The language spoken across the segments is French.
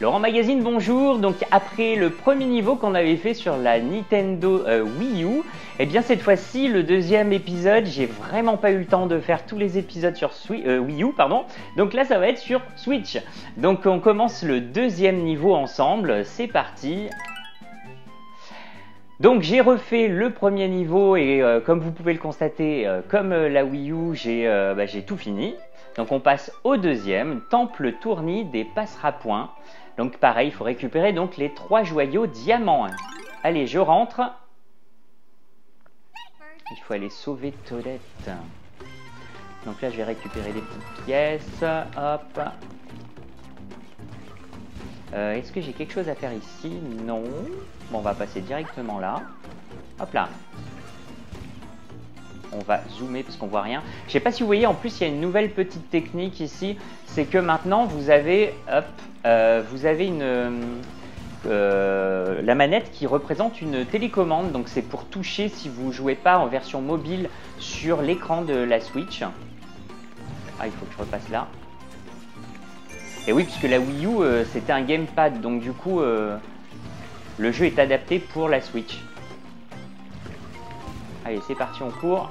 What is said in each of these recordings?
Laurent Magazine, bonjour. Donc après le premier niveau qu'on avait fait sur la Nintendo euh, Wii U, eh bien cette fois-ci le deuxième épisode, j'ai vraiment pas eu le temps de faire tous les épisodes sur euh, Wii U, pardon. Donc là ça va être sur Switch. Donc on commence le deuxième niveau ensemble. C'est parti. Donc j'ai refait le premier niveau et euh, comme vous pouvez le constater, comme la Wii U, j'ai bah, tout fini. Donc on passe au deuxième, Temple Tournis des passera points. Donc pareil, il faut récupérer donc les trois joyaux diamants. Allez, je rentre. Il faut aller sauver Tolette. Donc là, je vais récupérer des petites pièces. Hop. Euh, est-ce que j'ai quelque chose à faire ici? Non. Bon, on va passer directement là. Hop là. On va zoomer parce qu'on voit rien. Je sais pas si vous voyez, en plus, il y a une nouvelle petite technique ici. C'est que maintenant, vous avez, hop, euh, vous avez une, euh, la manette qui représente une télécommande. Donc c'est pour toucher si vous jouez pas en version mobile sur l'écran de la Switch. Ah, il faut que je repasse là. Et oui, puisque la Wii U, euh, c'était un gamepad. Donc du coup, le jeu est adapté pour la Switch. Allez, c'est parti, on court.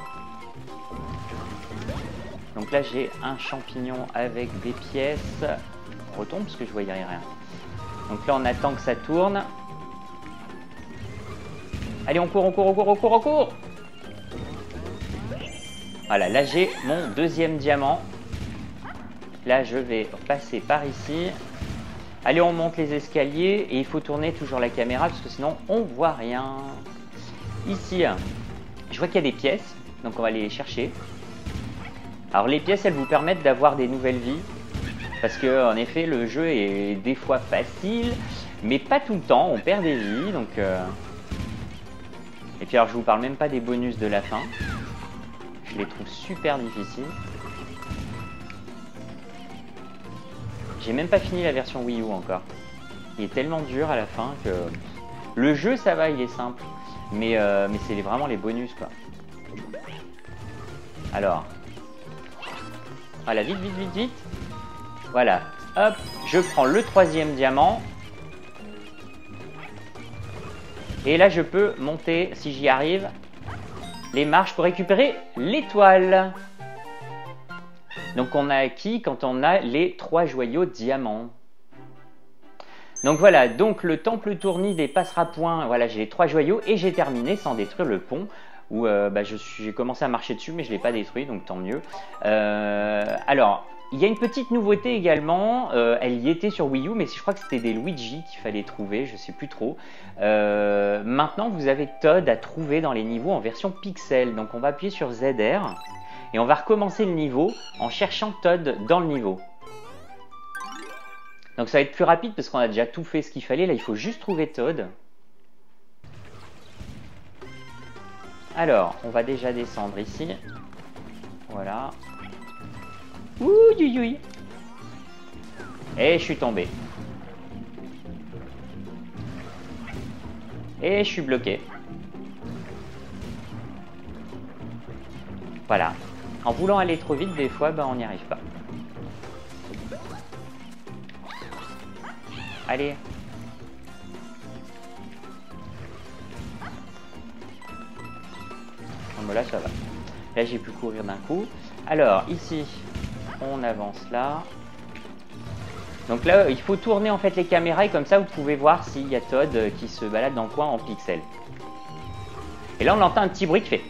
Donc là, j'ai un champignon avec des pièces retombe parce que je voyais rien. Donc là, on attend que ça tourne. Allez, on court, on court, on court, on court, on court Voilà, là j'ai mon deuxième diamant. Là, je vais passer par ici. Allez, on monte les escaliers et il faut tourner toujours la caméra parce que sinon on voit rien. Ici, je vois qu'il y a des pièces, donc on va aller les chercher. Alors les pièces, elles vous permettent d'avoir des nouvelles vies. Parce que en effet, le jeu est des fois facile, mais pas tout le temps. On perd des vies, donc. Euh. Et puis alors, je vous parle même pas des bonus de la fin. Je les trouve super difficiles. J'ai même pas fini la version Wii U encore. Il est tellement dur à la fin que le jeu, ça va, il est simple. Mais, euh, mais c'est vraiment les bonus, quoi. Alors. Voilà, vite, vite, vite, vite. Voilà, hop, je prends le troisième diamant. Et là, je peux monter, si j'y arrive, les marches pour récupérer l'étoile. Donc on a acquis quand on a les trois joyaux diamants? Donc voilà, donc le temple tournis des passera point, voilà j'ai les trois joyaux et j'ai terminé sans détruire le pont où euh, bah, j'ai commencé à marcher dessus mais je ne l'ai pas détruit donc tant mieux. Euh, alors il y a une petite nouveauté également, euh, elle y était sur Wii U, mais je crois que c'était des Luigi qu'il fallait trouver, je sais plus trop. Maintenant, vous avez Todd à trouver dans les niveaux en version pixel. Donc on va appuyer sur ZR et on va recommencer le niveau en cherchant Todd dans le niveau. Donc ça va être plus rapide parce qu'on a déjà tout fait ce qu'il fallait. Là, il faut juste trouver Todd. Alors, on va déjà descendre ici. Voilà. Ouh, oui, Et je suis tombé. Et je suis bloqué. Voilà. En voulant aller trop vite, des fois, ben, on n'y arrive pas. Allez. Bon, là, ça va. Là, j'ai pu courir d'un coup. Alors, ici, on avance là. Donc là, il faut tourner en fait les caméras et comme ça, vous pouvez voir s'il y a Todd euh, qui se balade dans le coin en pixels. Et là, on entend un petit bruit qui fait...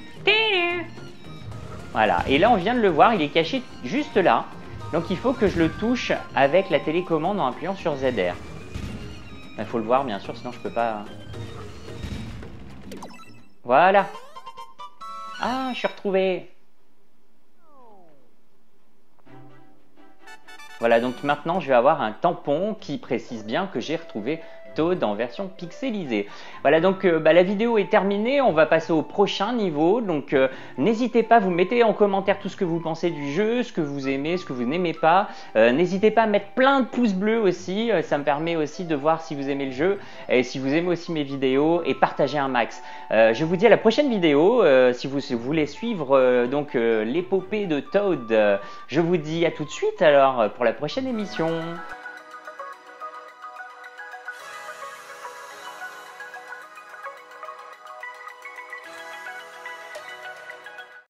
Voilà. Et là, on vient de le voir, il est caché juste là. Donc il faut que je le touche avec la télécommande en appuyant sur ZR. Il faut le voir, bien sûr, sinon je peux pas... Voilà. Ah, je suis retrouvé. Voilà, donc maintenant je vais avoir un tampon qui précise bien que j'ai retrouvé Version pixelisée. Voilà, donc euh, bah, la vidéo est terminée, on va passer au prochain niveau. Donc euh, n'hésitez pas, vous mettez en commentaire tout ce que vous pensez du jeu, ce que vous aimez, ce que vous n'aimez pas. Euh, n'hésitez pas à mettre plein de pouces bleus aussi, ça me permet aussi de voir si vous aimez le jeu et si vous aimez aussi mes vidéos et partagez un max. je vous dis à la prochaine vidéo, si vous, voulez suivre donc l'épopée de Toad, je vous dis à tout de suite alors pour la prochaine émission.